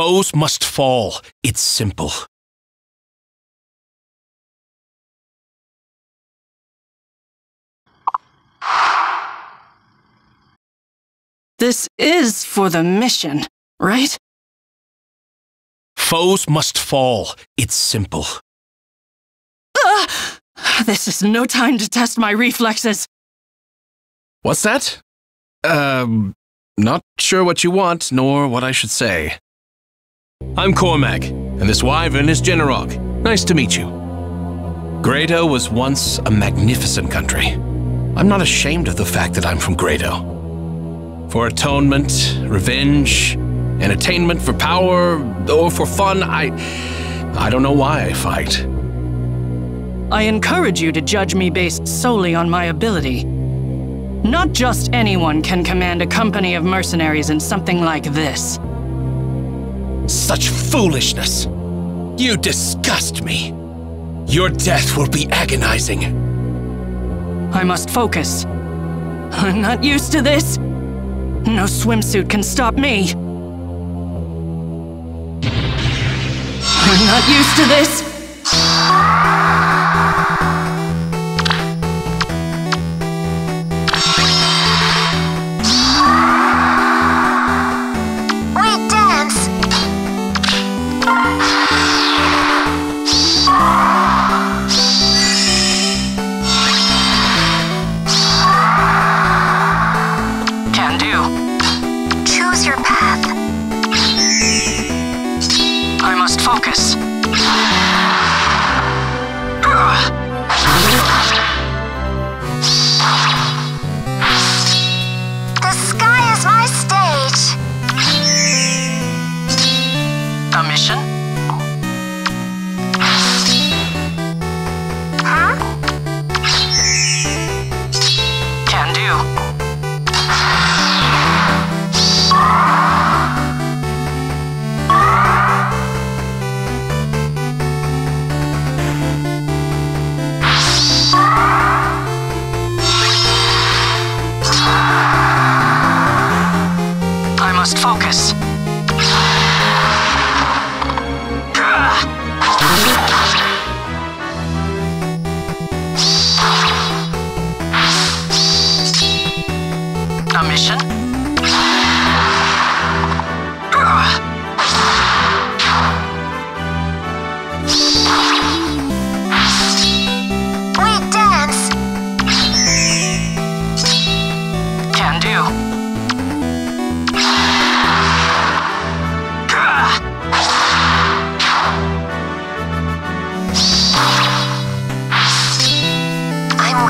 Foes must fall. It's simple. This is for the mission, right? Foes must fall. It's simple. Ah! This is no time to test my reflexes. What's that? Um, not sure what you want, nor what I should say. I'm Cormag, and this wyvern is Genarog. Nice to meet you. Grado was once a magnificent country. I'm not ashamed of the fact that I'm from Grado. For atonement, revenge, entertainment, for power, or for fun, I. I don't know why I fight. I encourage you to judge me based solely on my ability. Not just anyone can command a company of mercenaries in something like this. Such foolishness! You disgust me! Your death will be agonizing. I must focus. I'm not used to this. No swimsuit can stop me. I'm not used to this.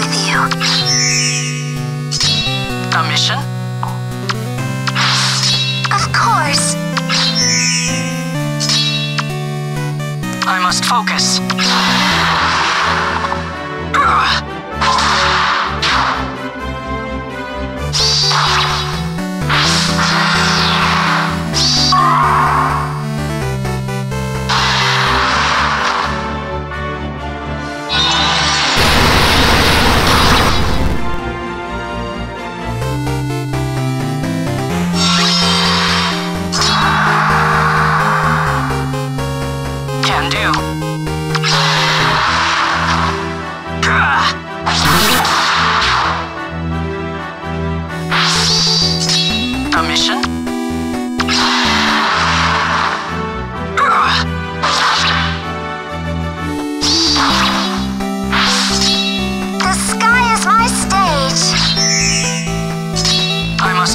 with you. A mission? Of course. I must focus.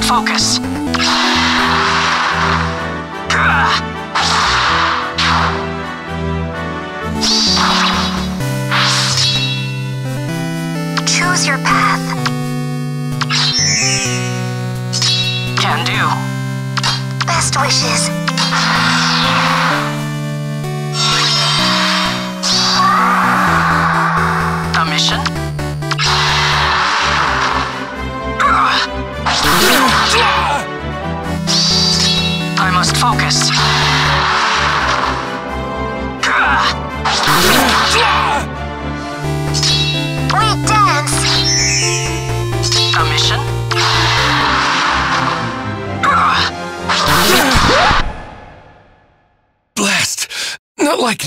focus. Choose your path. Can do. Best wishes.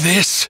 This?